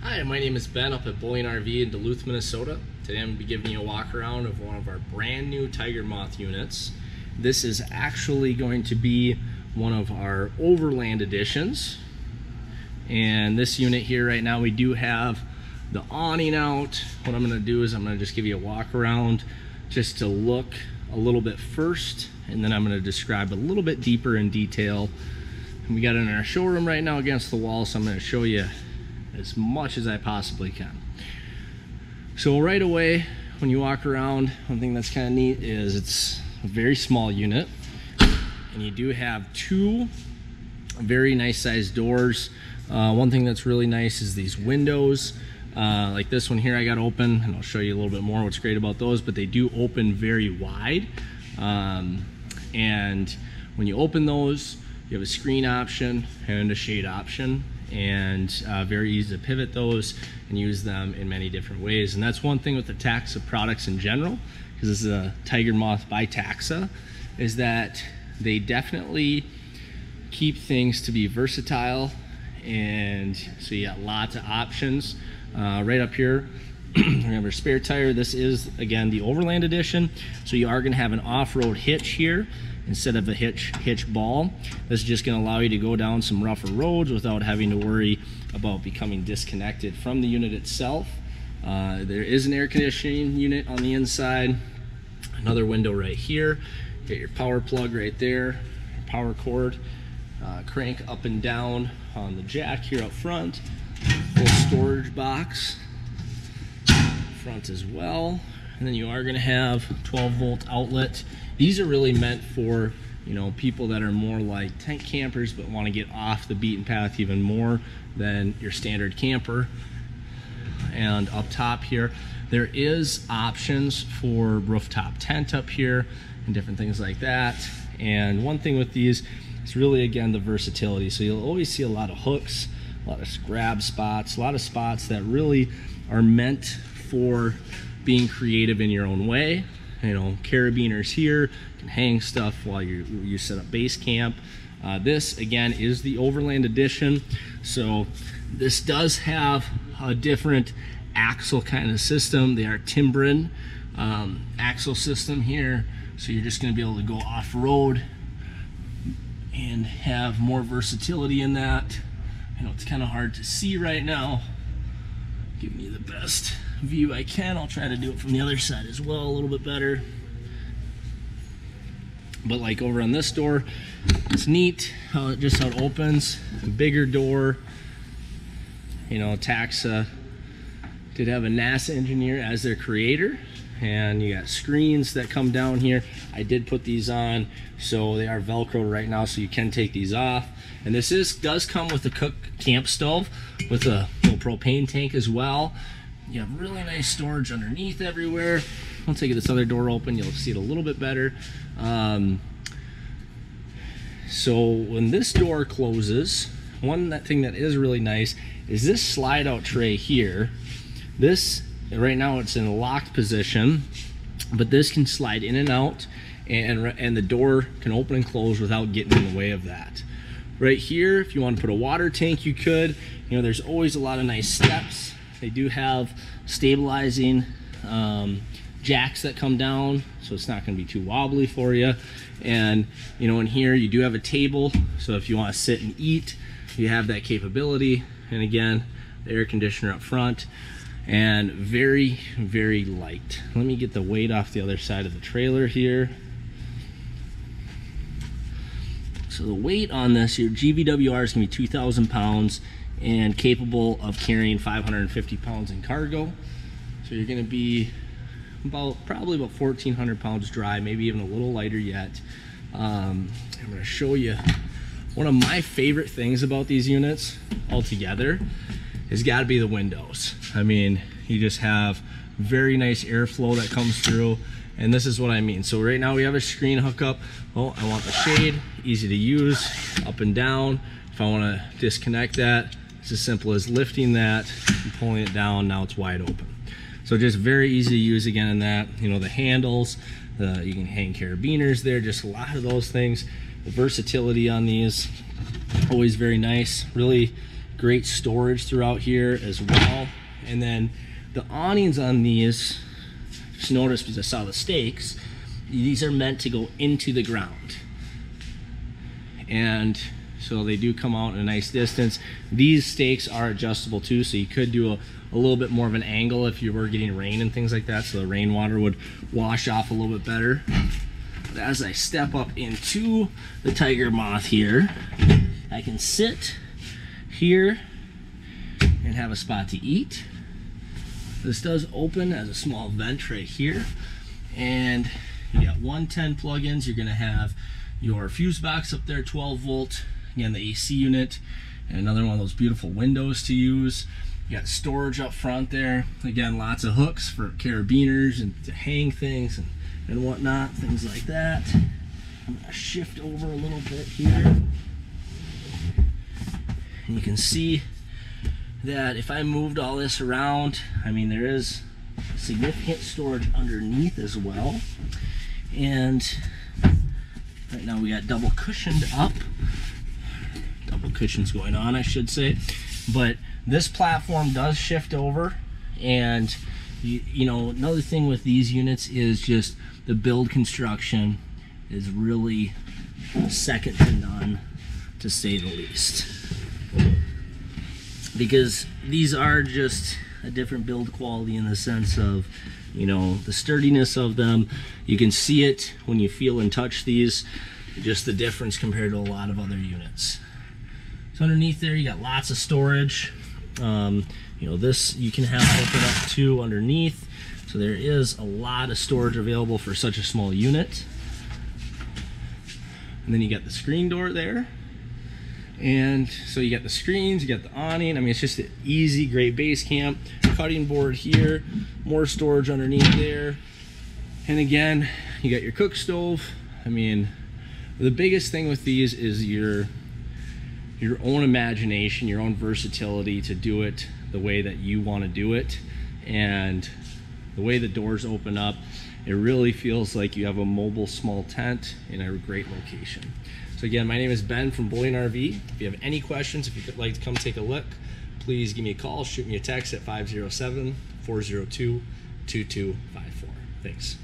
Hi, my name is Ben up at Bullyan RV in Duluth, Minnesota. Today I'm going to be giving you a walk around of one of our brand new Tiger Moth units. This is actually going to be one of our Overland editions. And this unit here right now we do have the awning out. What I'm going to do is I'm going to just give you a walk around just to look a little bit first and then I'm going to describe a little bit deeper in detail. And we got it in our showroom right now against the wall so I'm going to show you as much as I possibly can. So right away when you walk around one thing that's kind of neat is it's a very small unit and you do have two very nice sized doors. Uh, one thing that's really nice is these windows uh, like this one here I got open and I'll show you a little bit more what's great about those but they do open very wide um, and when you open those you have a screen option and a shade option and uh, very easy to pivot those and use them in many different ways and that's one thing with the Taxa products in general because this is a Tiger Moth by Taxa is that they definitely keep things to be versatile and so you got lots of options uh, right up here, remember spare tire. This is, again, the Overland Edition. So you are going to have an off-road hitch here instead of a hitch hitch ball. This is just going to allow you to go down some rougher roads without having to worry about becoming disconnected from the unit itself. Uh, there is an air conditioning unit on the inside. Another window right here. Get your power plug right there, power cord. Uh, crank up and down on the jack here up front little storage box front as well and then you are going to have 12 volt outlet these are really meant for you know people that are more like tent campers but want to get off the beaten path even more than your standard camper. And up top here there is options for rooftop tent up here and different things like that. And one thing with these is really again the versatility. So you'll always see a lot of hooks a lot of grab spots, a lot of spots that really are meant for being creative in your own way. You know, carabiners here can hang stuff while you you set up base camp. Uh, this again is the Overland Edition, so this does have a different axle kind of system. They are Timbren um, axle system here, so you're just going to be able to go off road and have more versatility in that. I know it's kind of hard to see right now. Giving you the best view I can. I'll try to do it from the other side as well a little bit better. But like over on this door, it's neat how it just how it opens. Bigger door. You know, Taxa did have a NASA engineer as their creator and you got screens that come down here I did put these on so they are velcro right now so you can take these off and this is does come with a cook camp stove with a little propane tank as well you have really nice storage underneath everywhere. I'll take this other door open you'll see it a little bit better. Um, so when this door closes one that thing that is really nice is this slide out tray here. This right now it's in a locked position but this can slide in and out and and the door can open and close without getting in the way of that. Right here if you want to put a water tank you could. You know there's always a lot of nice steps they do have stabilizing um, jacks that come down so it's not going to be too wobbly for you and you know in here you do have a table so if you want to sit and eat you have that capability and again the air conditioner up front and very, very light. Let me get the weight off the other side of the trailer here. So the weight on this, your GVWR is gonna be 2,000 pounds and capable of carrying 550 pounds in cargo. So you're gonna be about probably about 1,400 pounds dry, maybe even a little lighter yet. Um, I'm gonna show you one of my favorite things about these units altogether has got to be the windows. I mean, you just have very nice airflow that comes through and this is what I mean. So right now we have a screen hookup. Oh, I want the shade, easy to use, up and down. If I want to disconnect that, it's as simple as lifting that and pulling it down. Now it's wide open. So just very easy to use again in that. You know, the handles, the, you can hang carabiners there, just a lot of those things. The versatility on these, always very nice. Really great storage throughout here as well. And then the awnings on these, just notice because I saw the stakes, these are meant to go into the ground. And so they do come out in a nice distance. These stakes are adjustable too, so you could do a, a little bit more of an angle if you were getting rain and things like that, so the rainwater would wash off a little bit better. But as I step up into the tiger moth here, I can sit here and have a spot to eat. This does open as a small vent right here. And you got 110 plugins. You're gonna have your fuse box up there, 12 volt. Again, the AC unit, and another one of those beautiful windows to use. You got storage up front there. Again, lots of hooks for carabiners and to hang things and, and whatnot, things like that. I'm gonna shift over a little bit here. And you can see that if I moved all this around, I mean, there is significant storage underneath as well. And right now we got double cushioned up. Cushions going on, I should say. But this platform does shift over and you, you know, another thing with these units is just the build construction is really second to none to say the least. Because these are just a different build quality in the sense of you know the sturdiness of them. You can see it when you feel and touch these just the difference compared to a lot of other units so underneath there you got lots of storage um, you know this you can have open up to underneath so there is a lot of storage available for such a small unit and then you got the screen door there and so you got the screens, you got the awning. I mean, it's just an easy, great base camp. Cutting board here, more storage underneath there. And again, you got your cook stove. I mean, the biggest thing with these is your your own imagination, your own versatility to do it the way that you want to do it. And the way the doors open up, it really feels like you have a mobile small tent in a great location. So again, my name is Ben from Bullyan RV. If you have any questions, if you'd like to come take a look, please give me a call, shoot me a text at 507 402 2254. Thanks.